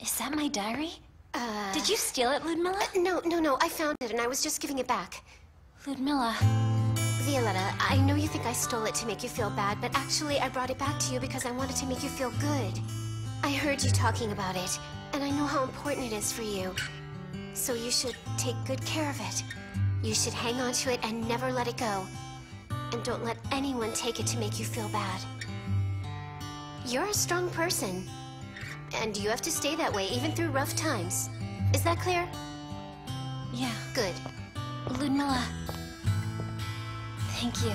Is that my diary? Uh... Did you steal it, Ludmila? No, no, no. I found it and I was just giving it back. Ludmila. Violetta, I know you think I stole it to make you feel bad, but actually I brought it back to you because I wanted to make you feel good. I heard you talking about it, and I know how important it is for you. So you should take good care of it. You should hang on to it and never let it go. And don't let anyone take it to make you feel bad. You're a strong person. And you have to stay that way even through rough times. Is that clear? Yeah. Good. Ludmila. Thank you.